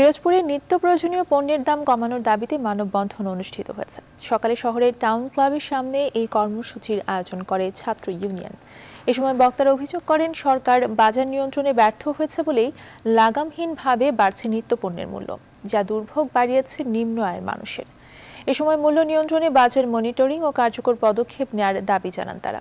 পিরোজপুরে নিত্য প্রয়োজনীয় পণ্যের দাম কমানোর দাবিতে মানববন্ধন অনুষ্ঠিত হয়েছে। সকালে শহরের টাউন ক্লাবের সামনে এই কর্মসূচির আয়োজন করে ছাত্র ইউনিয়ন। এ সময় বক্তারা অভিযোগ করেন, সরকার বাজার নিয়ন্ত্রণে ব্যর্থ হয়েছে বলেই লাগামহীনভাবে বাড়ছে নিত্য পণ্যের মূল্য, যা দুর্ভোগ বাড়িয়েছে নিম্ন আয়ের মানুষের। এ সময় মূল্য নিয়ন্ত্রণে বাজার মনিটরিং ও কার্যকর পদক্ষেপ নেওয়ার দাবি জানান তারা।